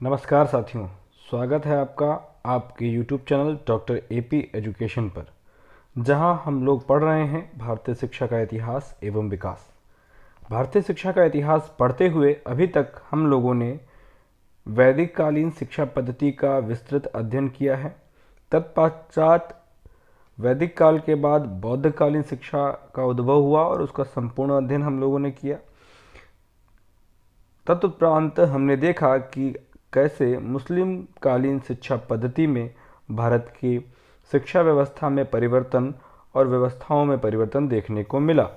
नमस्कार साथियों, स्वागत है आपका आपके YouTube channel doctor AP education पर, जहाँ हम लोग पढ़ रहे हैं भारतीय शिक्षा का इतिहास एवं विकास। भारतीय शिक्षा का इतिहास पढ़ते हुए अभी तक हम लोगों ने वैदिक कालीन शिक्षा पद्धति का विस्तृत अध्ययन किया है। तत्पश्चात वैदिक काल के बाद बौद्ध कालीन शिक्षा का उद्भव हुआ और उसका संपूर्ण अध्ययन हम लोगों ने किया। तत्परांत हमने देखा कि कैसे मुस्लिम कालीन शिक्षा पद्धति में भारत की शिक्षा व्यवस्था में परिवर्तन और व्यवस्थाओं में परिवर्तन देखने को मिला।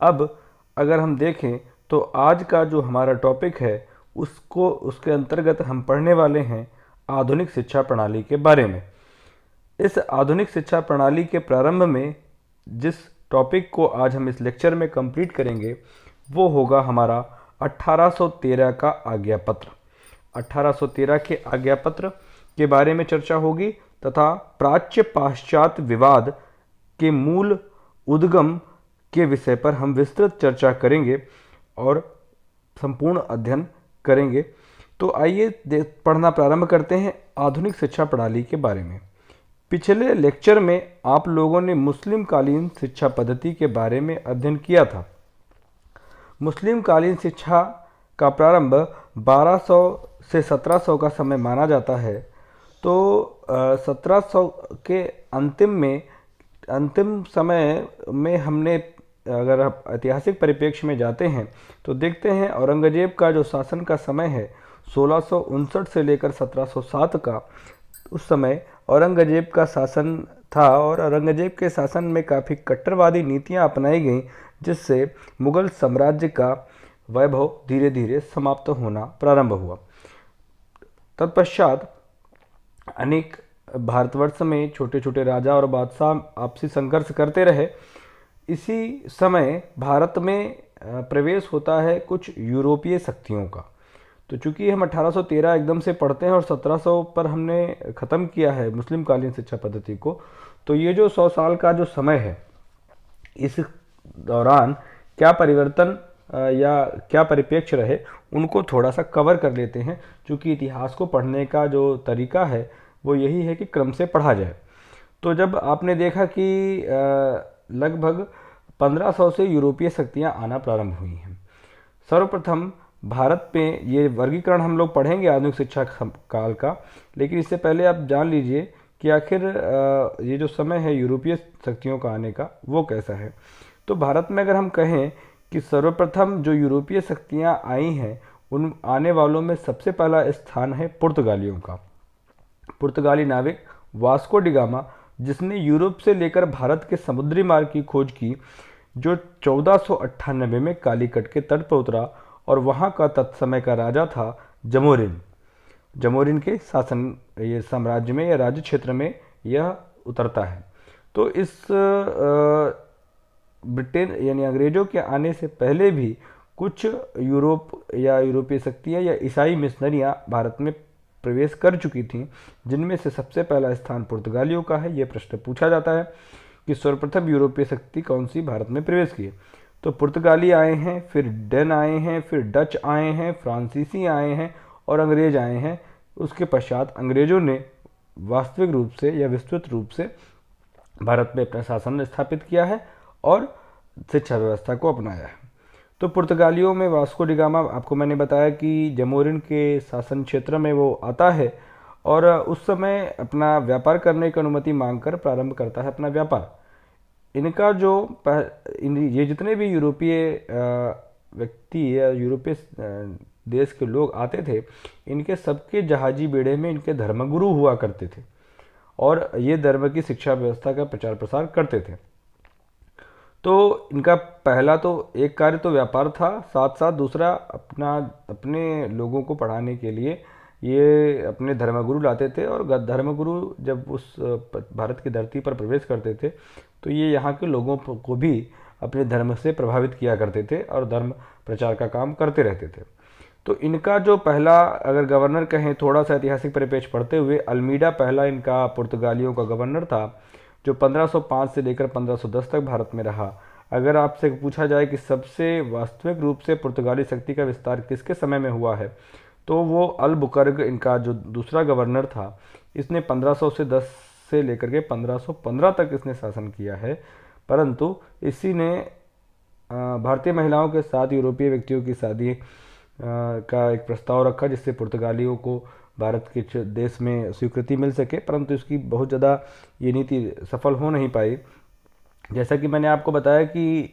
अब अगर हम देखें तो आज का जो हमारा टॉपिक है, उसको, उसके अंतर्गत हम पढ़ने वाले हैं आधुनिक शिक्षा प्रणाली के बारे में। इस आधुनिक शिक्षा प्रणाली के प्रारंभ में जिस टॉपिक को आज हम इस लेक्चर में कंप्लीट करेंगे, वो होगा हमारा 1813 का आज्ञा पत्र 1813 के आज्ञा पत्र के बारे में चर्चा होगी तथा प्राच्य पाश्चात्य विवाद के मूल उद्गम के विषय पर हम विस्तृत चर्चा करेंगे और संपूर्ण अध्ययन करेंगे। तो आइए पढ़ना प्रारंभ करते हैं आधुनिक शिक्षा प्रणाली के बारे में। पिछले लेक्चर में आप लोगों ने मुस्लिम कालीन शिक्षा पद्धति के बारे में अध्ययन किया था। मुस्लिम कालीन शिक्षा का प्रारंभ 1200 से 1700 का समय माना जाता है तो सत्रह सौ के अंतिम में, अंतिम समय में हमने, अगर आप ऐतिहासिक परिप्रेक्ष्य में जाते हैं तो देखते हैं औरंगज़ेब का जो शासन का समय है, सोलह से लेकर 1707 का, उस समय औरंगज़ेब का शासन था और औरंगज़ेब के शासन में काफ़ी कट्टरवादी नीतियाँ अपनाई गईं, जिससे मुगल साम्राज्य का वैभव धीरे धीरे समाप्त होना प्रारंभ हुआ। तत्पश्चात अनेक भारतवर्ष में छोटे छोटे राजा और बादशाह आपसी संघर्ष करते रहे। इसी समय भारत में प्रवेश होता है कुछ यूरोपीय शक्तियों का। तो चूँकि हम 1813 एकदम से पढ़ते हैं और 1700 पर हमने ख़त्म किया है मुस्लिम कालीन शिक्षा पद्धति को तो ये जो 100 साल का जो समय है, इस दौरान क्या परिवर्तन या क्या परिप्रेक्ष्य रहे उनको थोड़ा सा कवर कर लेते हैं क्योंकि इतिहास को पढ़ने का जो तरीका है, वो यही है कि क्रम से पढ़ा जाए। तो जब आपने देखा कि लगभग 1500 से यूरोपीय शक्तियाँ आना प्रारंभ हुई हैं। सर्वप्रथम भारत में ये वर्गीकरण हम लोग पढ़ेंगे आधुनिक शिक्षा काल का, लेकिन इससे पहले आप जान लीजिए कि आखिर ये जो समय है यूरोपीय शक्तियों का आने का, वो कैसा है। तो भारत में अगर हम कहें कि सर्वप्रथम जो यूरोपीय शक्तियाँ आई हैं, उन आने वालों में सबसे पहला स्थान है पुर्तगालियों का। पुर्तगाली नाविक वास्को डिगामा जिसने यूरोप से लेकर भारत के समुद्री मार्ग की खोज की, जो चौदह में कालीकट के तट पर उतरा और वहाँ का तत्समय का राजा था जमोरिन। जमोरिन के शासन, ये साम्राज्य में या राज्य क्षेत्र में यह उतरता है। तो इस ब्रिटेन यानी अंग्रेज़ों के आने से पहले भी कुछ यूरोप या यूरोपीय शक्तियाँ या ईसाई मिशनरियाँ भारत में प्रवेश कर चुकी थीं, जिनमें से सबसे पहला स्थान पुर्तगालियों का है। ये प्रश्न पूछा जाता है कि सर्वप्रथम यूरोपीय शक्ति कौन सी भारत में प्रवेश की? तो पुर्तगाली आए हैं, फिर डेन आए हैं, फिर डच आए हैं, फ्रांसीसी आए हैं और अंग्रेज़ आए हैं। उसके पश्चात अंग्रेज़ों ने वास्तविक रूप से या विस्तृत रूप से भारत में अपना शासन स्थापित किया है। और शिक्षा व्यवस्था को अपनाया है। तो पुर्तगालियों में वास्को डिगामा आपको मैंने बताया कि जमोरिन के शासन क्षेत्र में वो आता है और उस समय अपना व्यापार करने की अनुमति मांगकर प्रारंभ करता है अपना व्यापार। इनका जो इन, ये जितने भी यूरोपीय व्यक्ति या यूरोपीय देश के लोग आते थे, इनके सबके जहाजी बेड़े में इनके धर्मगुरु हुआ करते थे और ये धर्म की शिक्षा व्यवस्था का प्रचार प्रसार करते थे। तो इनका पहला तो एक कार्य तो व्यापार था साथ साथ दूसरा अपना, अपने लोगों को पढ़ाने के लिए ये अपने धर्मगुरु लाते थे और धर्मगुरु जब उस भारत की धरती पर प्रवेश करते थे तो ये यहाँ के लोगों को भी अपने धर्म से प्रभावित किया करते थे और धर्म प्रचार का काम करते रहते थे। तो इनका जो पहला, अगर गवर्नर कहें थोड़ा सा ऐतिहासिक परिपेक्ष पढ़ते हुए, अल्मीडा पहला इनका पुर्तगालियों का गवर्नर था जो 1505 से लेकर 1510 तक भारत में रहा। अगर आपसे पूछा जाए कि सबसे वास्तविक रूप से पुर्तगाली शक्ति का विस्तार किसके समय में हुआ है तो वो अल बुकर्ग इनका जो दूसरा गवर्नर था, इसने 1500 से 10 से लेकर के 1515 तक इसने शासन किया है। परंतु इसी ने भारतीय महिलाओं के साथ, यूरोपीय व्यक्तियों की शादी का एक प्रस्ताव रखा, जिससे पुर्तगालियों को भारत के देश में स्वीकृति मिल सके, परंतु इसकी बहुत ज़्यादा ये नीति सफल हो नहीं पाई। जैसा कि मैंने आपको बताया कि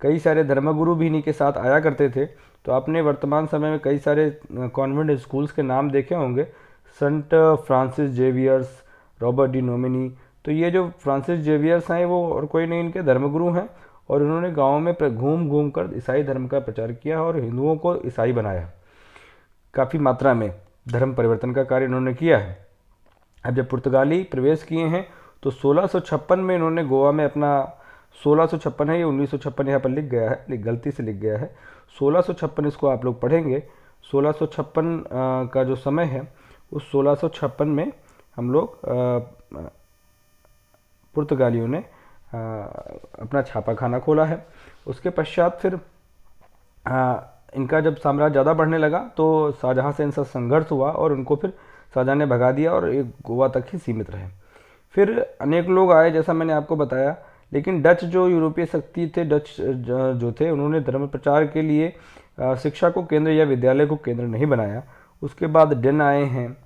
कई सारे धर्मगुरु भी इन्हीं के साथ आया करते थे तो आपने वर्तमान समय में कई सारे कॉन्वेंट स्कूल्स के नाम देखे होंगे। Saint Francis Xavier's Robert de nominee तो ये जो फ्रांसिस जेवियर्स हैं वो और कोई नहीं, इनके धर्मगुरु हैं और इन्होंने गाँव में घूम घूम कर ईसाई धर्म का प्रचार किया और हिंदुओं को ईसाई बनाया, काफ़ी मात्रा में। धर्म परिवर्तन का कार्य इन्होंने किया है। अब जब पुर्तगाली प्रवेश किए हैं तो सोलह में इन्होंने गोवा में अपना, सोलह है ये उन्नीस सौ छप्पन यहाँ पर लिख गया है गलती से लिख गया है। सोलह इसको आप लोग पढ़ेंगे। सोलह का जो समय है, उस सोलह में हम लोग पुर्तगालियों ने अपना छापा खाना खोला है। उसके पश्चात फिर इनका जब साम्राज्य ज़्यादा बढ़ने लगा तो शाहजहाँ से इनसे संघर्ष हुआ और उनको फिर शाहजहाँ ने भगा दिया और एक गोवा तक ही सीमित रहे। फिर अनेक लोग आए, जैसा मैंने आपको बताया, लेकिन डच जो यूरोपीय शक्ति थे, डच जो थे, उन्होंने धर्म प्रचार के लिए शिक्षा को केंद्र या विद्यालय को केंद्र नहीं बनाया। उसके बाद डेन आए हैं।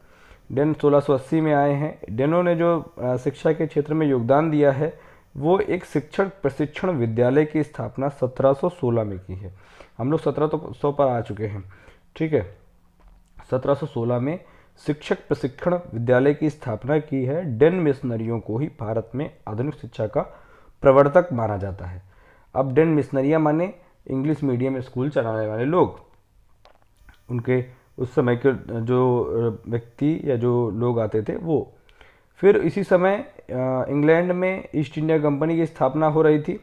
डेन 1680 में आए हैं। डेनों ने जो शिक्षा के क्षेत्र में योगदान दिया है वो एक शिक्षण प्रशिक्षण विद्यालय की स्थापना 1716 में की है। हम लोग सत्रह सौ पर आ चुके हैं। ठीक है? 1716 में शिक्षक प्रशिक्षण विद्यालय की स्थापना की है। डेन मिशनरियों को ही भारत में आधुनिक शिक्षा का प्रवर्तक माना जाता है। अब डेन मिशनरिया माने इंग्लिश मीडियम स्कूल चलाने वाले लोग। उनके उस समय के जो व्यक्ति या जो लोग आते थे वो। फिर इसी समय इंग्लैंड में ईस्ट इंडिया कंपनी की स्थापना हो रही थी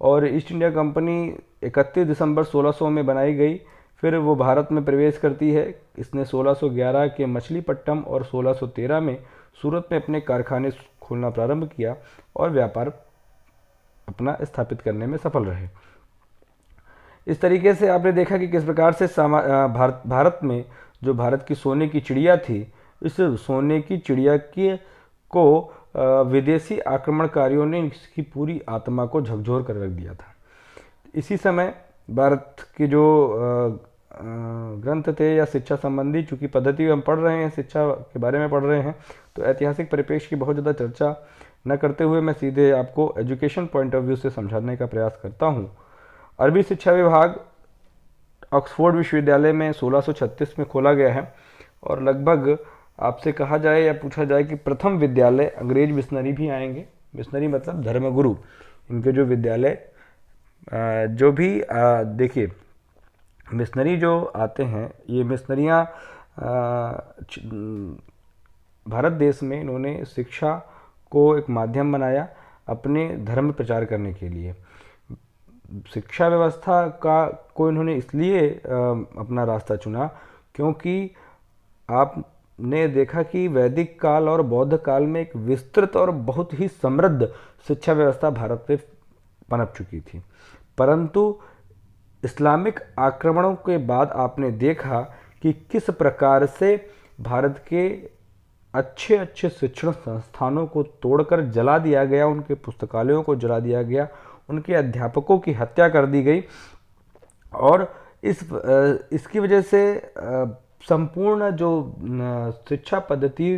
और ईस्ट इंडिया कंपनी 31 दिसंबर 1600 में बनाई गई। फिर वो भारत में प्रवेश करती है। इसने 1611 के मछलीपट्टम और 1613 में सूरत में अपने कारखाने खोलना प्रारंभ किया और व्यापार अपना स्थापित करने में सफल रहे। इस तरीके से आपने देखा कि किस प्रकार से भारत भारत में जो भारत की सोने की चिड़िया थी, इस सोने की चिड़िया की को विदेशी आक्रमणकारियों ने इसकी पूरी आत्मा को झकझोर कर रख दिया था। इसी समय भारत के जो ग्रंथ थे या शिक्षा संबंधी, चूँकि पद्धति हम पढ़ रहे हैं, शिक्षा के बारे में पढ़ रहे हैं तो ऐतिहासिक परिप्रेक्ष्य की बहुत ज़्यादा चर्चा न करते हुए मैं सीधे आपको एजुकेशन पॉइंट ऑफ़ व्यू से समझाने का प्रयास करता हूँ। अरबी शिक्षा विभाग ऑक्सफोर्ड विश्वविद्यालय में 1636 में खोला गया है और लगभग आपसे कहा जाए या पूछा जाए कि प्रथम विद्यालय अंग्रेज़ मिशनरी भी आएँगे। मिशनरी मतलब धर्मगुरु। इनके जो विद्यालय जो भी देखिए, मिशनरी जो आते हैं, ये मिशनरियाँ भारत देश में इन्होंने शिक्षा को एक माध्यम बनाया अपने धर्म प्रचार करने के लिए। शिक्षा व्यवस्था का, को इन्होंने इसलिए अपना रास्ता चुना क्योंकि आप ने देखा कि वैदिक काल और बौद्ध काल में एक विस्तृत और बहुत ही समृद्ध शिक्षा व्यवस्था भारत में पनप चुकी थी। परंतु इस्लामिक आक्रमणों के बाद आपने देखा कि किस प्रकार से भारत के अच्छे अच्छे शिक्षण संस्थानों को तोड़कर जला दिया गया, उनके पुस्तकालयों को जला दिया गया, उनके अध्यापकों की हत्या कर दी गई और इस इसकी वजह से संपूर्ण जो शिक्षा पद्धति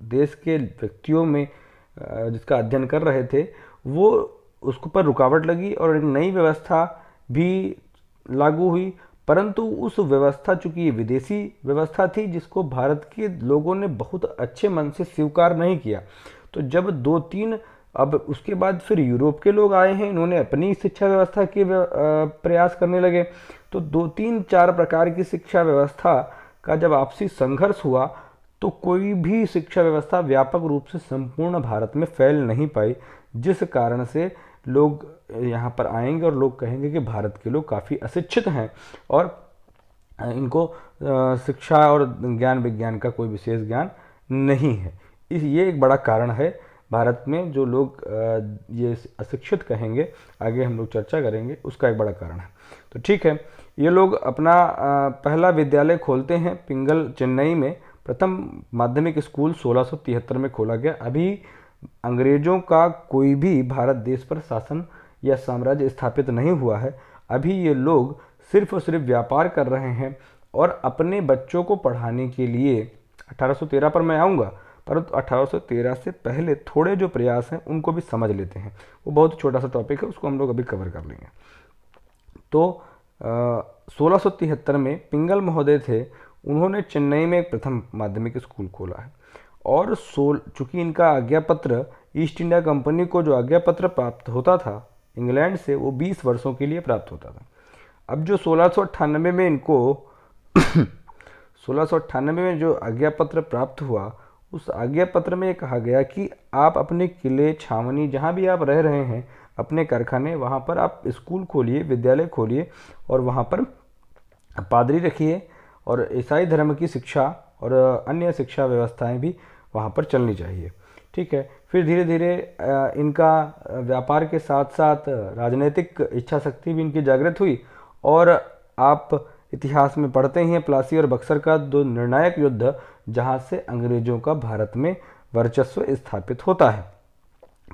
देश के व्यक्तियों में जिसका अध्ययन कर रहे थे, वो उसको पर रुकावट लगी और एक नई व्यवस्था भी लागू हुई। परंतु उस व्यवस्था, चूँकि ये विदेशी व्यवस्था थी, जिसको भारत के लोगों ने बहुत अच्छे मन से स्वीकार नहीं किया तो जब दो तीन अब उसके बाद फिर यूरोप के लोग आए हैं, इन्होंने अपनी शिक्षा व्यवस्था के प्रयास करने लगे। तो दो तीन चार प्रकार की शिक्षा व्यवस्था का जब आपसी संघर्ष हुआ तो कोई भी शिक्षा व्यवस्था व्यापक रूप से संपूर्ण भारत में फैल नहीं पाई, जिस कारण से लोग यहाँ पर आएँगे और लोग कहेंगे कि भारत के लोग काफ़ी अशिक्षित हैं और इनको शिक्षा और ज्ञान विज्ञान का कोई विशेष ज्ञान नहीं है। इस, ये एक बड़ा कारण है भारत में जो लोग ये अशिक्षित कहेंगे, आगे हम लोग चर्चा करेंगे, उसका एक बड़ा कारण है। तो ठीक है, ये लोग अपना पहला विद्यालय खोलते हैं पिंगल, चेन्नई में। प्रथम माध्यमिक स्कूल सोलह में खोला गया। अभी अंग्रेज़ों का कोई भी भारत देश पर शासन या साम्राज्य स्थापित नहीं हुआ है। अभी ये लोग सिर्फ़ और सिर्फ़ व्यापार कर रहे हैं और अपने बच्चों को पढ़ाने के लिए 1813 पर मैं आऊँगा परंतु 1813 से पहले थोड़े जो प्रयास हैं, उनको भी समझ लेते हैं। वो बहुत छोटा सा टॉपिक है, उसको हम लोग अभी कवर कर लेंगे। तो सोलह में पिंगल महोदय थे, उन्होंने चेन्नई में एक प्रथम माध्यमिक स्कूल खोला है। और सोल, चूँकि इनका आज्ञा पत्र ईस्ट इंडिया कंपनी को जो आज्ञा पत्र प्राप्त होता था, इंग्लैंड से, वो 20 वर्षों के लिए प्राप्त होता था। अब जो सोलह में इनको, सोलह में जो आज्ञा पत्र प्राप्त हुआ उस आज्ञा पत्र में कहा गया कि आप अपने किले, छावनी, जहाँ भी आप रह रहे हैं, अपने कारखाने, वहाँ पर आप स्कूल खोलिए, विद्यालय खोलिए और वहाँ पर पादरी रखिए और ईसाई धर्म की शिक्षा और अन्य शिक्षा व्यवस्थाएँ भी वहाँ पर चलनी चाहिए। ठीक है? फिर धीरे धीरे इनका व्यापार के साथ साथ राजनीतिक इच्छा शक्ति भी इनकी जागृत हुई और आप इतिहास में पढ़ते हैं, प्लासी और बक्सर का दो निर्णायक युद्ध जहाँ से अंग्रेज़ों का भारत में वर्चस्व स्थापित होता है।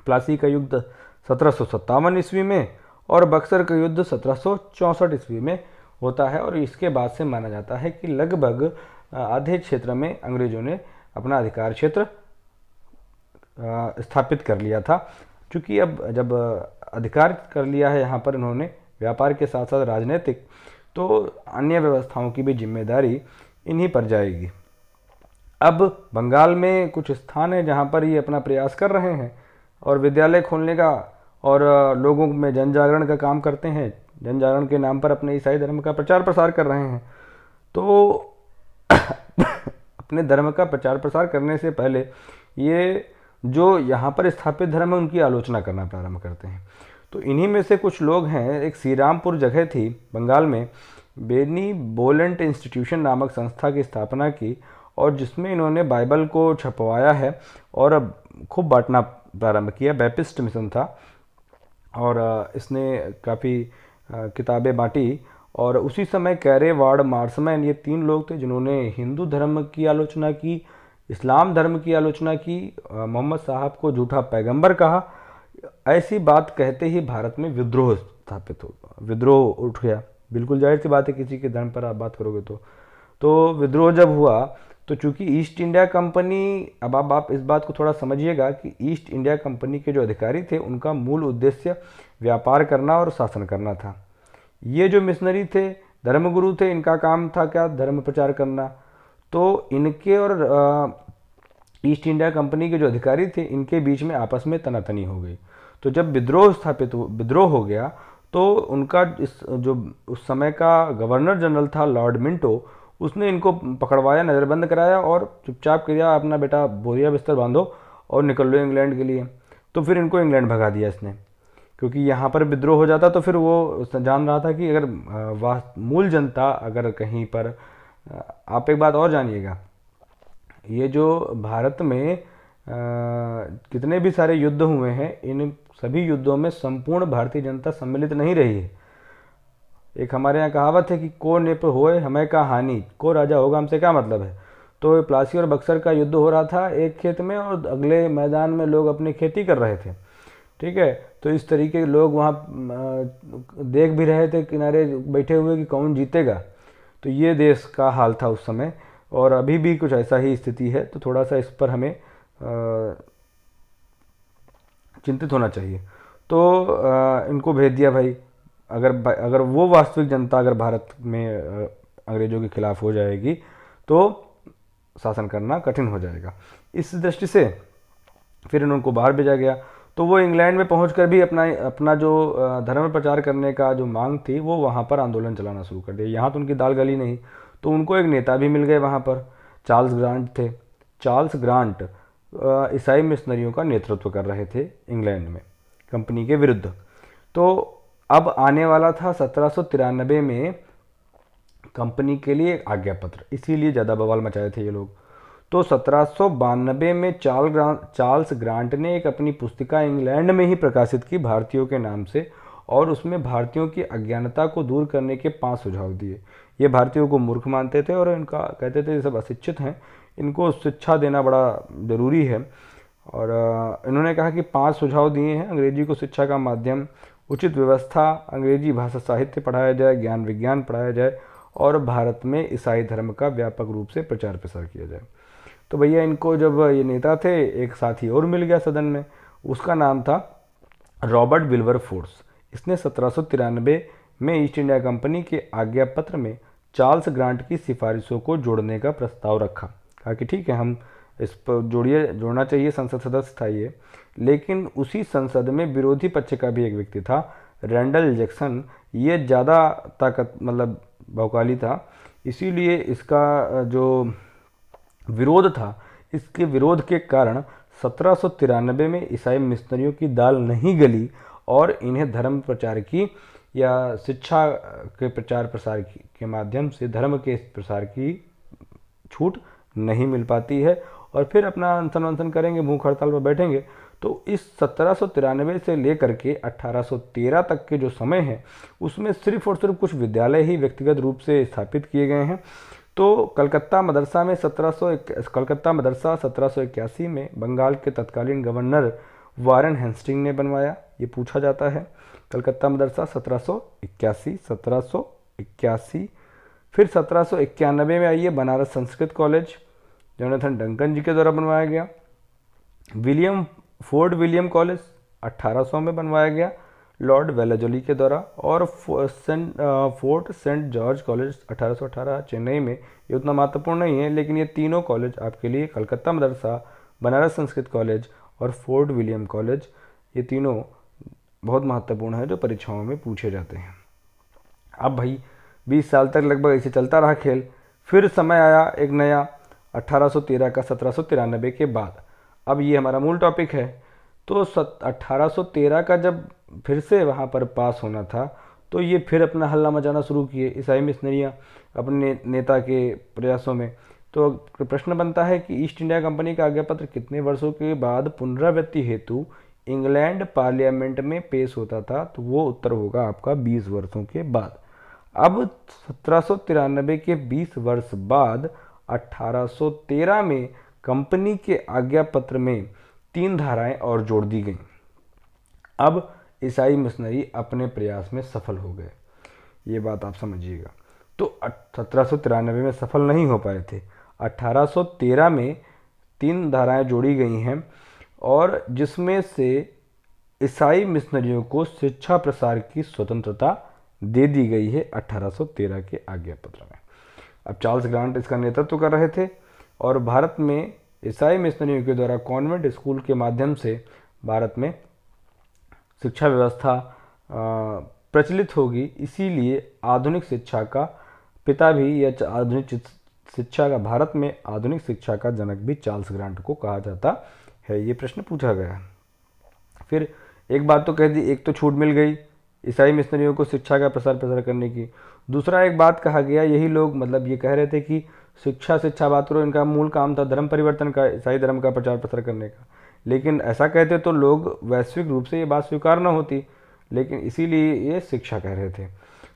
प्लासी का युद्ध सत्रह सौ सत्तावन ईस्वी में और बक्सर का युद्ध सत्रह ईस्वी में होता है और इसके बाद से माना जाता है कि लगभग आधे क्षेत्र में अंग्रेज़ों ने अपना अधिकार क्षेत्र स्थापित कर लिया था। क्योंकि अब जब अधिकार कर लिया है यहाँ पर इन्होंने व्यापार के साथ साथ राजनीतिक तो अन्य व्यवस्थाओं की भी ज़िम्मेदारी इन्हीं पर जाएगी। अब बंगाल में कुछ स्थान है जहाँ पर ये अपना प्रयास कर रहे हैं और विद्यालय खोलने का और लोगों में जन जागरण का काम करते हैं जन जागरण के नाम पर अपने ईसाई धर्म का प्रचार प्रसार कर रहे हैं। तो अपने धर्म का प्रचार प्रसार करने से पहले ये जो यहाँ पर स्थापित धर्म है, उनकी आलोचना करना प्रारंभ करते हैं। तो इन्हीं में से कुछ लोग हैं, एक श्रीरामपुर जगह थी बंगाल में, बेनी बोलेंट इंस्टीट्यूशन नामक संस्था की स्थापना की और जिसमें इन्होंने बाइबल को छपवाया है और अब खूब बांटना प्रारंभ किया बैपिस्ट मिशन था और इसने काफ़ी किताबें बांटी और उसी समय कैरे वार्ड मार्समैन, ये तीन लोग थे जिन्होंने हिंदू धर्म की आलोचना की, इस्लाम धर्म की आलोचना की मोहम्मद साहब को झूठा पैगंबर कहा। ऐसी बात कहते ही भारत में विद्रोह स्थापित हो, विद्रोह उठ गया। बिल्कुल ज़ाहिर सी बात है, किसी के धर्म पर आप बात करोगे तो। तो विद्रोह जब हुआ तो चूँकि ईस्ट इंडिया कंपनी अब आप, आप इस बात को थोड़ा समझिएगा कि ईस्ट इंडिया कंपनी के जो अधिकारी थे उनका मूल उद्देश्य व्यापार करना और शासन करना था। ये जो मिशनरी थे धर्मगुरु थे इनका काम था क्या? धर्म प्रचार करना। तो इनके और ईस्ट इंडिया कंपनी के जो अधिकारी थे इनके बीच में आपस में तनातनी हो गई। तो जब विद्रोह स्थापित विद्रोह हो गया तो उनका इस जो उस समय का गवर्नर जनरल था लॉर्ड मिंटो उसने इनको पकड़वाया नज़रबंद कराया और चुपचाप किया अपना बेटा बोरिया बिस्तर बांधो और निकल लो इंग्लैंड के लिए। तो फिर इनको इंग्लैंड भगा दिया इसने। क्योंकि यहाँ पर विद्रोह हो जाता तो फिर वो जान रहा था कि अगर मूल जनता अगर कहीं पर आप एक बात और जानिएगा। ये जो भारत में आ, कितने भी सारे युद्ध हुए हैं इन सभी युद्धों में संपूर्ण भारतीय जनता सम्मिलित नहीं रही है। एक हमारे यहाँ कहावत है कि को निप होए, हमें का हानि। को राजा होगा, हमसे क्या मतलब है? तो प्लासी और बक्सर का युद्ध हो रहा था एक खेत में और अगले मैदान में लोग अपनी खेती कर रहे थे। ठीक है? तो इस तरीके के लोग वहाँ देख भी रहे थे, किनारे बैठे हुए कि कौन जीतेगा। तो ये देश का हाल था उस समय और अभी भी कुछ ऐसा ही स्थिति है। तो थोड़ा सा इस पर हमें चिंतित होना चाहिए। तो इनको भेज दिया भाई। अगर अगर वो वास्तविक जनता अगर भारत में अंग्रेज़ों के खिलाफ हो जाएगी तो शासन करना कठिन हो जाएगा। इस दृष्टि से फिर उनको बाहर भेजा गया। तो वो इंग्लैंड में पहुँच भी अपना अपना जो धर्म प्रचार करने का जो मांग थी, वो वहाँ पर आंदोलन चलाना शुरू कर दिया। यहाँ तो उनकी दाल गली नहीं तो उनको एक नेता भी मिल गए वहाँ पर, चार्ल्स ग्रांट थे। चार्ल्स ग्रांट ईसाई मिशनरियों का नेतृत्व कर रहे थे इंग्लैंड में, कंपनी के विरुद्ध। तो अब आने वाला था सत्रह सौ तिरानबे में कंपनी के लिए आज्ञा पत्र इसीलिए ज़्यादा बवाल मचाए थे ये लोग। तो सत्रह सौ बानबे में चार्ल ग्रांट चार्ल्स ग्रांट ने एक अपनी पुस्तिका इंग्लैंड में ही प्रकाशित की भारतीयों के नाम से और उसमें भारतीयों की अज्ञानता को दूर करने के पाँच सुझाव दिए। ये भारतीयों को मूर्ख मानते थे और इनका, कहते थे ये सब अशिक्षित हैं। इनको शिक्षा देना बड़ा ज़रूरी है। और इन्होंने कहा कि पाँच सुझाव दिए हैं। अंग्रेज़ी को शिक्षा का माध्यम उचित व्यवस्था, अंग्रेज़ी भाषा साहित्य पढ़ाया जाए, ज्ञान विज्ञान पढ़ाया जाए, और भारत में ईसाई धर्म का व्यापक रूप से प्रचार प्रसार किया जाए। तो भैया, इनको जब ये नेता थे, एक साथी और मिल गया सदन में। उसका नाम था रॉबर्ट विल्वर फोर्स। इसने सत्रह सौ तिरानबे में ईस्ट इंडिया कंपनी के आज्ञा पत्र में चार्ल्स ग्रांट की सिफारिशों को जोड़ने का प्रस्ताव रखा। कहा कि ठीक है, हम इस पर जोड़िए, जोड़ना चाहिए, संसद सदस्य था ये। लेकिन उसी संसद में विरोधी पक्ष का भी एक व्यक्ति था, रैंडल जैक्सन। ये ज़्यादा ताकत मतलब भौकाली था। इसीलिए इसका जो विरोध था, इसके विरोध के कारण सत्रह सौ तिरानबे में ईसाई मिशनरियों की दाल नहीं गली और इन्हें धर्म प्रचार की या शिक्षा के प्रचार प्रसार की, के माध्यम से धर्म के प्रसार की छूट नहीं मिल पाती है। और फिर अपना अनशन वनशन करेंगे भूख हड़ताल पर बैठेंगे। तो इस सत्रह सौ तिरानवे से लेकर के 1813 तक के जो समय है, उसमें सिर्फ़ और सिर्फ़ कुछ विद्यालय ही व्यक्तिगत रूप से स्थापित किए गए हैं। तो कलकत्ता मदरसा में सत्रह कलकत्ता मदरसा सत्रह सौ इक्यासी में बंगाल के तत्कालीन गवर्नर वारन हेंस्टिंग ने बनवाया। ये पूछा जाता है, कलकत्ता मदरसा सत्रह सौ इक्यासी, सत्रह सौ इक्यासी, फिर सत्रह सौ इक्यानबे में आइए Banaras Sanskrit college, Jonathan Duncan ji के द्वारा बनवाया गया। विलियम फोर्ड विलियम कॉलेज 1800 में बनवाया गया, लॉर्ड वेलाजोली के द्वारा, और Saint Fort Saint George college 1818 Chennai में। ये उतना महत्वपूर्ण नहीं है, लेकिन ये तीनों कॉलेज आपके लिए कलकत्ता मदरसा, बनारस संस्कृत कॉलेज और फोर्ट विलियम कॉलेज, ये तीनों बहुत महत्वपूर्ण है जो परीक्षाओं में पूछे जाते हैं। अब भाई 20 साल तक लगभग ऐसे चलता रहा खेल। फिर समय आया एक नया 1813 का सत्रह सौ तिरानबे के बाद। अब ये हमारा मूल टॉपिक है। तो सत 1813 का जब फिर से वहाँ पर पास होना था तो ये फिर अपना हल्ला मचाना शुरू किए ईसाई मिशनरियाँ अपने नेता के प्रयासों में। तो प्रश्न बनता है कि ईस्ट इंडिया कंपनी का आज्ञा पत्र कितने वर्षों के बाद पुनरावृत्ति हेतु इंग्लैंड पार्लियामेंट में पेश होता था? तो वो उत्तर होगा आपका 20 वर्षों के बाद। अब सत्रह सौ तिरानबे के 20 वर्ष बाद 1813 में कंपनी के आज्ञा पत्र में तीन धाराएँ और जोड़ दी गईं। अब ईसाई मिशनरी अपने प्रयास में सफल हो गए। ये बात आप समझिएगा। तो सत्रह सौ तिरानबे में सफल नहीं हो पाए थे। 1813 में तीन धाराएँ जोड़ी गई हैं और जिसमें से ईसाई मिशनरियों को शिक्षा प्रसार की स्वतंत्रता दे दी गई है 1813 के आज्ञा पत्र में। अब चार्ल्स ग्रांट इसका नेतृत्व कर रहे थे। और भारत में ईसाई मिशनरियों के द्वारा कॉन्वेंट स्कूल के माध्यम से भारत में शिक्षा व्यवस्था प्रचलित होगी। इसीलिए आधुनिक शिक्षा का पिता भी या आधुनिक शिक्षा का, भारत में आधुनिक शिक्षा का जनक भी चार्ल्स ग्रांट को कहा जाता है। ये प्रश्न पूछा गया। फिर एक बात तो कह दी, एक तो छूट मिल गई ईसाई मिशनरियों को शिक्षा का प्रसार प्रसार करने की। दूसरा एक बात कहा गया, यही लोग मतलब ये कह रहे थे कि शिक्षा शिक्षा बात करो, इनका मूल काम था धर्म परिवर्तन का, ईसाई धर्म का प्रचार प्रसार करने का। लेकिन ऐसा कहते तो लोग वैश्विक रूप से ये बात स्वीकार न होती, लेकिन इसीलिए ये शिक्षा कह रहे थे।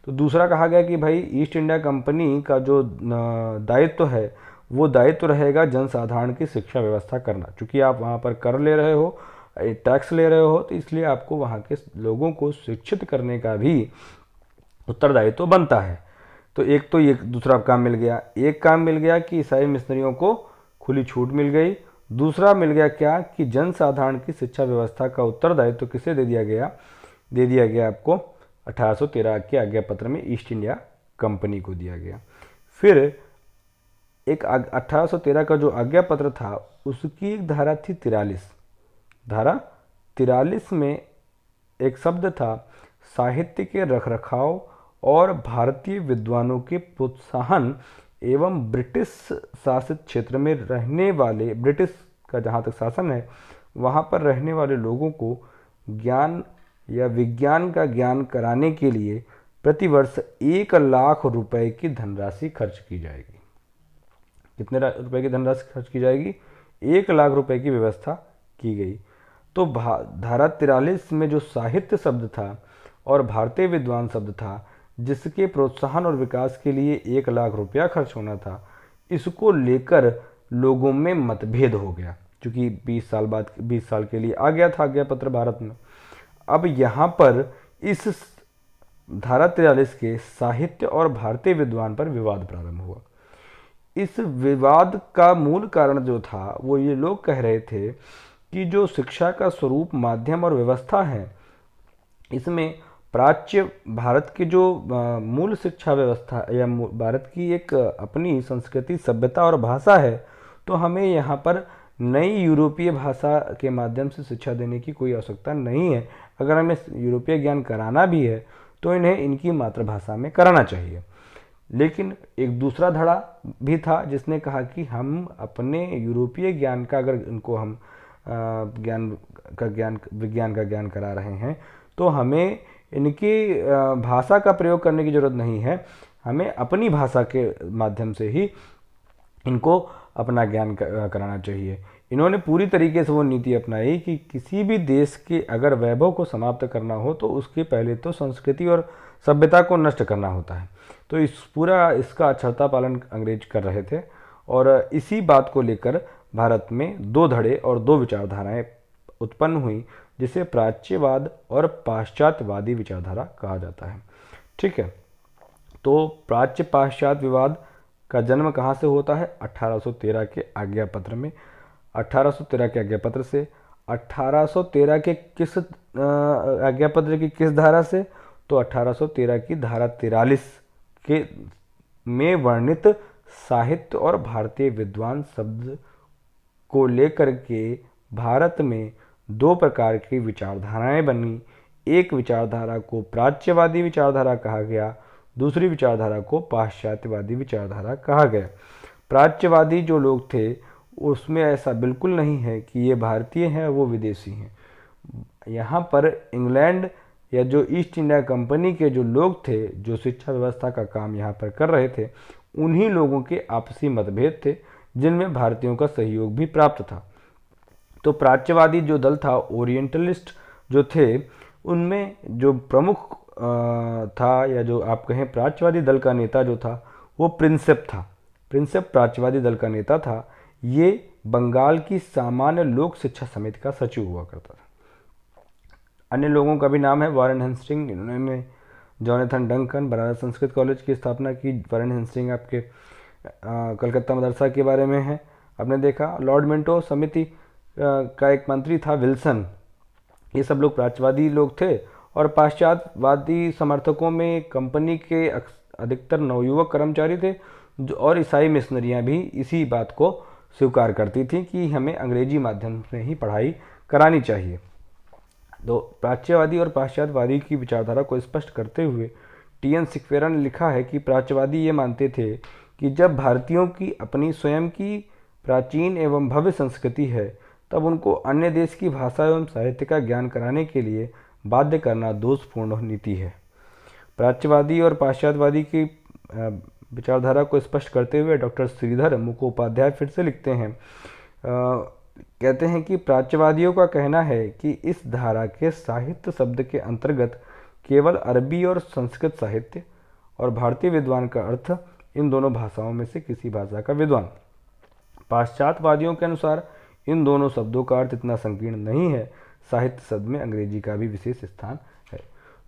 तो दूसरा कहा गया कि भाई, ईस्ट इंडिया कंपनी का जो दायित्व तो है, वो दायित्व तो रहेगा जनसाधारण की शिक्षा व्यवस्था करना। क्योंकि आप वहाँ पर कर ले रहे हो टैक्स ले रहे हो तो इसलिए आपको वहाँ के लोगों को शिक्षित करने का भी उत्तरदायित्व तो बनता है। तो एक तो ये दूसरा काम मिल गया। एक काम मिल गया कि ईसाई मिशनरियों को खुली छूट मिल गई। दूसरा मिल गया क्या कि जनसाधारण की शिक्षा व्यवस्था का उत्तरदायित्व तो किसे दे दिया गया? दे दिया गया आपको 1813 के आज्ञा पत्र में ईस्ट इंडिया कंपनी को दिया गया। फिर एक 1813 का जो आज्ञा पत्र था, उसकी एक धारा थी तिरालीस। धारा तिरालीस में एक शब्द था, साहित्य के रखरखाव और भारतीय विद्वानों के प्रोत्साहन एवं ब्रिटिश शासित क्षेत्र में रहने वाले, ब्रिटिश का जहाँ तक शासन है, वहाँ पर रहने वाले लोगों को ज्ञान या विज्ञान का ज्ञान कराने के लिए प्रतिवर्ष एक लाख रुपए की धनराशि खर्च की जाएगी। कितने रुपए की धनराशि खर्च की जाएगी? एक लाख रुपए की व्यवस्था की गई। तो धारा तिरालीस में जो साहित्य शब्द था और भारतीय विद्वान शब्द था जिसके प्रोत्साहन और विकास के लिए एक लाख रुपया खर्च होना था। इसको लेकर लोगों में मतभेद हो गया क्योंकि 20 साल बाद 20 साल के लिए आ गया था आज्ञा पत्र भारत में। अब यहाँ पर इस धारा तिरालीस के साहित्य और भारतीय विद्वान पर विवाद प्रारंभ हुआ। इस विवाद का मूल कारण जो था, वो ये लोग कह रहे थे कि जो शिक्षा का स्वरूप, माध्यम और व्यवस्था है, इसमें प्राच्य भारत की जो मूल शिक्षा व्यवस्था या भारत की एक अपनी संस्कृति, सभ्यता और भाषा है तो हमें यहाँ पर नई यूरोपीय भाषा के माध्यम से शिक्षा देने की कोई आवश्यकता नहीं है। अगर हमें यूरोपीय ज्ञान कराना भी है तो इन्हें इनकी मातृभाषा में कराना चाहिए। लेकिन एक दूसरा धड़ा भी था, जिसने कहा कि हम अपने यूरोपीय ज्ञान का अगर इनको हम ज्ञान का ज्ञान, विज्ञान का ज्ञान करा रहे हैं तो हमें इनकी भाषा का प्रयोग करने की ज़रूरत नहीं है। हमें अपनी भाषा के माध्यम से ही इनको अपना ज्ञान कराना चाहिए। इन्होंने पूरी तरीके से वो नीति अपनाई कि किसी भी देश के अगर वैभव को समाप्त करना हो तो उसके पहले तो संस्कृति और सभ्यता को नष्ट करना होता है। तो इस पूरा इसका अक्षरता पालन अंग्रेज़ कर रहे थे और इसी बात को लेकर भारत में दो धड़े और दो विचारधाराएँ उत्पन्न हुई। जिसे प्राच्यवाद और पाश्चात्यवादी विचारधारा कहा जाता है। ठीक है तो प्राच्य पाश्चात्य विवाद का जन्म कहाँ से होता है? 1813 के आज्ञा पत्र में 1813 के आज्ञा पत्र से 1813 के किस आज्ञा पत्र की किस धारा से? तो 1813 की धारा तिरालीस के में वर्णित साहित्य और भारतीय विद्वान शब्द को लेकर के भारत में दो प्रकार की विचारधाराएँ बनी। एक विचारधारा को प्राच्यवादी विचारधारा कहा गया, दूसरी विचारधारा को पाश्चात्यवादी विचारधारा कहा गया। प्राच्यवादी जो लोग थे, उसमें ऐसा बिल्कुल नहीं है कि ये भारतीय हैं वो विदेशी हैं। यहाँ पर इंग्लैंड या जो ईस्ट इंडिया कंपनी के जो लोग थे, जो शिक्षा व्यवस्था का काम यहाँ पर कर रहे थे, उन्हीं लोगों के आपसी मतभेद थे, जिनमें भारतीयों का सहयोग भी प्राप्त था। तो प्राच्यवादी जो दल था, ओरिएंटलिस्ट जो थे, उनमें जो प्रमुख था या जो आप कहें प्राच्यवादी दल का नेता जो था, वो प्रिंसेप था। प्रिंसेप प्राच्यवादी दल का नेता था। ये बंगाल की सामान्य लोक शिक्षा समिति का सचिव हुआ करता था। अन्य लोगों का भी नाम है वारन हेंस्टिंग, इन्होंने Jonathan Duncan Banaras Sanskrit college की स्थापना की। वारन हेंस्टिंग आपके कलकत्ता मदरसा के बारे में है। आपने देखा, लॉर्ड मिंटो समिति का एक मंत्री था, विल्सन। ये सब लोग प्राच्यवादी लोग थे और पाश्चात्यवादी समर्थकों में कंपनी के अधिकतर नवयुवक कर्मचारी थे जो और ईसाई मिशनरियाँ भी इसी बात को स्वीकार करती थी कि हमें अंग्रेज़ी माध्यम से ही पढ़ाई करानी चाहिए। तो प्राच्यवादी और पाश्चात्यवादी की विचारधारा को स्पष्ट करते हुए टी एन सिक्वेरा ने लिखा है कि प्राच्यवादी ये मानते थे कि जब भारतीयों की अपनी स्वयं की प्राचीन एवं भव्य संस्कृति है तब उनको अन्य देश की भाषा एवं साहित्य का ज्ञान कराने के लिए बाध्य करना दोषपूर्ण नीति है। प्राच्यवादी और पाश्चात्यवादी की विचारधारा को स्पष्ट करते हुए डॉक्टर श्रीधर मुखोपाध्याय फिर से लिखते हैं आ, कहते हैं कि प्राच्यवादियों का कहना है कि इस धारा के साहित्य शब्द के अंतर्गत केवल अरबी और संस्कृत साहित्य और भारतीय विद्वान का अर्थ इन दोनों भाषाओं में से किसी भाषा का विद्वान। पाश्चात्यवादियों के अनुसार इन दोनों शब्दों का अर्थ इतना संकीर्ण नहीं है, साहित्य शब्द में अंग्रेज़ी का भी विशेष स्थान है।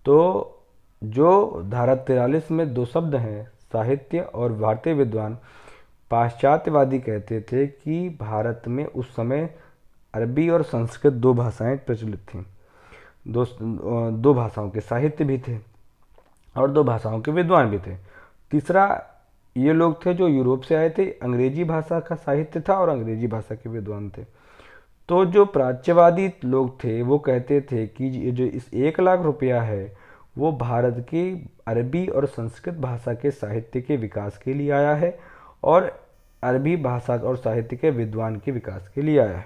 तो जो धारा तिरालीस में दो शब्द हैं, साहित्य और भारतीय विद्वान, पाश्चात्यवादी कहते थे कि भारत में उस समय अरबी और संस्कृत दो भाषाएँ प्रचलित थीं। दो दो भाषाओं के साहित्य भी थे और दो भाषाओं के विद्वान भी थे। तीसरा ये लोग थे जो यूरोप से आए थे, अंग्रेज़ी भाषा का साहित्य था और अंग्रेज़ी भाषा के विद्वान थे। तो जो प्राच्यवादी लोग थे, वो कहते थे कि ये जो इस एक लाख रुपया है, वो भारत की अरबी और संस्कृत भाषा के साहित्य के विकास के लिए आया है और अरबी भाषा और साहित्य के विद्वान के विकास के लिए आया है।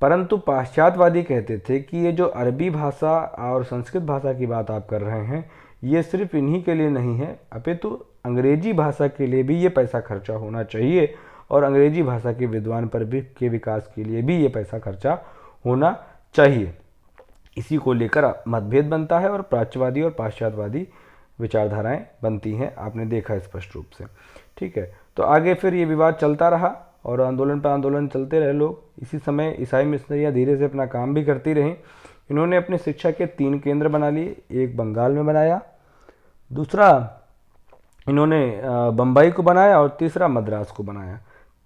परंतु पाश्चात्यवादी कहते थे कि ये जो अरबी भाषा और संस्कृत भाषा की बात आप कर रहे हैं, ये सिर्फ़ इन्हीं के लिए नहीं है, अपितु अंग्रेज़ी भाषा के लिए भी ये पैसा खर्चा होना चाहिए और अंग्रेज़ी भाषा के विद्वान पर भी, के विकास के लिए भी ये पैसा खर्चा होना चाहिए। इसी को लेकर मतभेद बनता है और प्राच्यवादी और पाश्चात्यवादी विचारधाराएँ बनती हैं। आपने देखा स्पष्ट रूप से। ठीक है तो आगे फिर ये विवाद चलता रहा और आंदोलन पर आंदोलन चलते रहे लोग। इसी समय ईसाई मिशनरियाँ धीरे से अपना काम भी करती रहीं। इन्होंने अपनी शिक्षा के तीन केंद्र बना लिए, एक बंगाल में बनाया, दूसरा इन्होंने बम्बई को बनाया और तीसरा मद्रास को बनाया।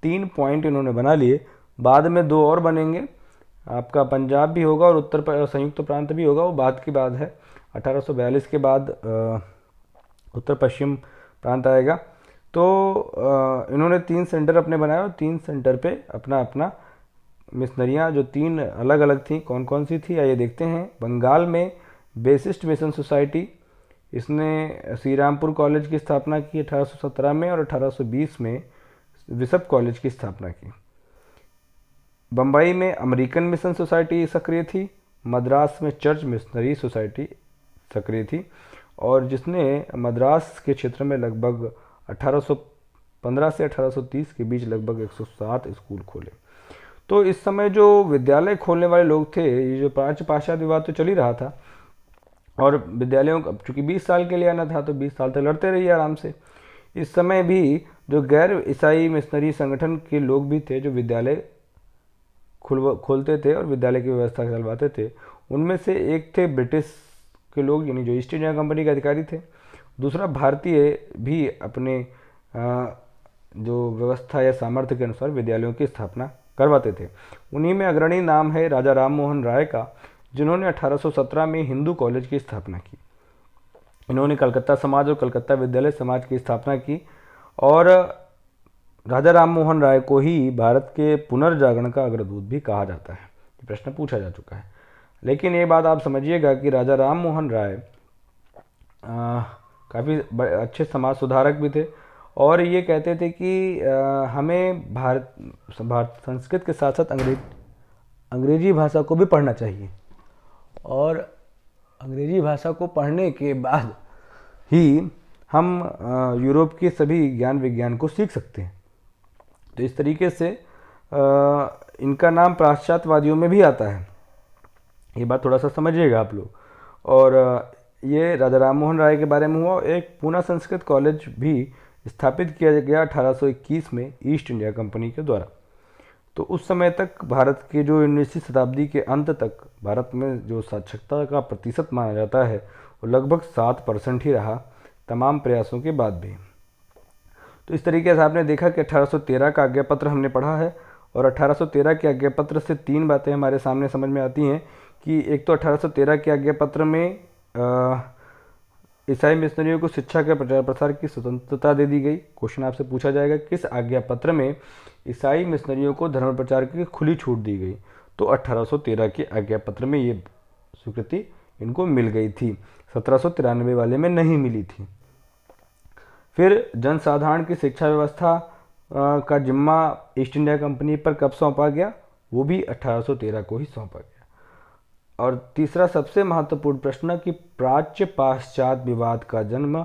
तीन पॉइंट इन्होंने बना लिए। बाद में दो और बनेंगे। आपका पंजाब भी होगा और उत्तर संयुक्त प्रांत भी होगा। वो बाद की बात है। 1842 के बाद उत्तर पश्चिम प्रांत आएगा। तो इन्होंने तीन सेंटर अपने बनाए और तीन सेंटर पे अपना अपना मिशनरियाँ जो तीन अलग अलग थी कौन कौन सी थी, आइए देखते हैं। बंगाल में बेसिस्ट मिशन सोसाइटी इसने श्री रामपुर कॉलेज की स्थापना की 1817 में और 1820 में विशप कॉलेज की स्थापना की। बम्बई में अमेरिकन मिशन सोसाइटी सक्रिय थी, मद्रास में चर्च मिशनरी सोसाइटी सक्रिय थी और जिसने मद्रास के क्षेत्र में लगभग 1815 से 1830 के बीच लगभग 107 स्कूल खोले। तो इस समय जो विद्यालय खोलने वाले लोग थे, ये जो पाँच पाश्चात्य विवाद तो चल ही रहा था और विद्यालयों का चूँकि 20 साल के लिए आना था तो 20 साल तक लड़ते रहिए आराम से। इस समय भी जो गैर ईसाई मिशनरी संगठन के लोग भी थे, जो विद्यालय खुल खोलते थे और विद्यालय की व्यवस्था चलवाते थे, उनमें से एक थे ब्रिटिश के लोग, यानी जो ईस्ट इंडिया कंपनी के अधिकारी थे। दूसरा भारतीय भी अपने जो व्यवस्था या सामर्थ्य के अनुसार विद्यालयों की स्थापना करवाते थे। उन्हीं में अग्रणी नाम है राजा राम मोहन राय का जिन्होंने 1817 में हिंदू कॉलेज की स्थापना की। इन्होंने कलकत्ता समाज और कलकत्ता विद्यालय समाज की स्थापना की और राजा राम मोहन राय को ही भारत के पुनर्जागरण का अग्रदूत भी कहा जाता है। ये प्रश्न पूछा जा चुका है। लेकिन ये बात आप समझिएगा कि राजा राम मोहन राय काफ़ी अच्छे समाज सुधारक भी थे और ये कहते थे कि आ, हमें भारत भारत संस्कृत के साथ साथ अंग्रेज़ अंग्रेज़ी भाषा को भी पढ़ना चाहिए। और अंग्रेज़ी भाषा को पढ़ने के बाद ही हम यूरोप के सभी ज्ञान विज्ञान को सीख सकते हैं। तो इस तरीके से इनका नाम पाश्चात्यवादियों में भी आता है। ये बात थोड़ा सा समझिएगा आप लोग। और ये राजा राम मोहन राय के बारे में हुआ एक पूना संस्कृत कॉलेज भी स्थापित किया गया 1821 में ईस्ट इंडिया कंपनी के द्वारा। तो उस समय तक भारत के जो उन्नीसवीं शताब्दी के अंत तक भारत में जो साक्षरता का प्रतिशत माना जाता है, वो लगभग सात परसेंट ही रहा, तमाम प्रयासों के बाद भी। तो इस तरीके से आपने देखा कि 1813 का आज्ञा पत्र हमने पढ़ा है, और 1813 के आज्ञा पत्र से तीन बातें हमारे सामने समझ में आती हैं कि एक तो 1813 के आज्ञा पत्र में ईसाई मिशनरियों को शिक्षा के प्रचार प्रसार की स्वतंत्रता दे दी गई। क्वेश्चन आपसे पूछा जाएगा, किस आज्ञा पत्र में ईसाई मिशनरियों को धर्म प्रचार की खुली छूट दी गई? तो 1813 के आज्ञा पत्र में ये स्वीकृति इनको मिल गई थी। सत्रह सौ तिरानवे वाले में नहीं मिली थी। फिर जनसाधारण की शिक्षा व्यवस्था का जिम्मा ईस्ट इंडिया कंपनी पर कब सौंपा गया? वो भी 1813 को ही सौंपा गया। और तीसरा सबसे महत्वपूर्ण प्रश्न कि प्राच्य पाश्चात विवाद का जन्म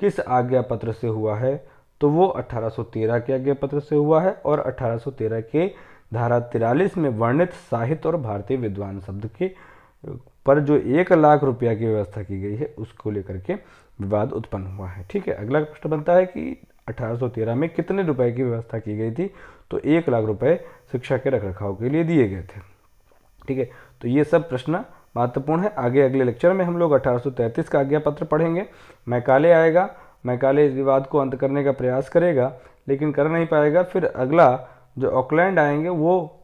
किस आज्ञा पत्र से हुआ है? तो वो 1813 के आज्ञा पत्र से हुआ है और 1813 के धारा तिरालीस में वर्णित साहित्य और भारतीय विद्वान शब्द के पर जो एक लाख रुपया की व्यवस्था की गई है, उसको लेकर के विवाद उत्पन्न हुआ है। ठीक है, अगला प्रश्न बनता है कि 1813 में कितने रुपए की व्यवस्था की गई थी? तो एक लाख रुपए शिक्षा के रखरखाव के लिए दिए गए थे। ठीक है तो ये सब प्रश्न महत्वपूर्ण है। आगे अगले लेक्चर में हम लोग 1833 का आज्ञा पत्र पढ़ेंगे। मैकाले आएगा। मैकाले इस विवाद को अंत करने का प्रयास करेगा, लेकिन कर नहीं पाएगा। फिर अगला जो ऑकलैंड आएँगे, वो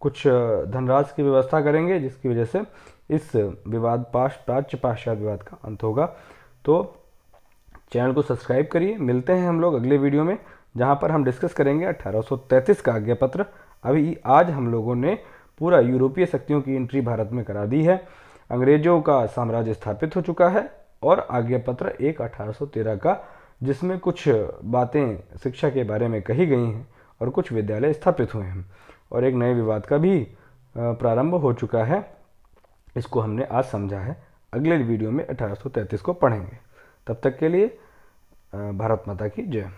कुछ धनराशि की व्यवस्था करेंगे, जिसकी वजह से इस विवाद पाश, प्राच्य पाश्चात विवाद का अंत होगा। तो चैनल को सब्सक्राइब करिए। मिलते हैं हम लोग अगले वीडियो में, जहाँ पर हम डिस्कस करेंगे 1833 का आज्ञा पत्र अभी आज हम लोगों ने पूरा यूरोपीय शक्तियों की एंट्री भारत में करा दी है। अंग्रेज़ों का साम्राज्य स्थापित हो चुका है और आज्ञा पत्र एक 1813 का, जिसमें कुछ बातें शिक्षा के बारे में कही गई हैं और कुछ विद्यालय स्थापित हुए हैं। और एक नए विवाद का भी प्रारंभ हो चुका है। इसको हमने आज समझा है। अगले वीडियो में 1833 को पढ़ेंगे। तब तक के लिए भारत माता की जय।